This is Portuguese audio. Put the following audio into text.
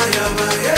Miami.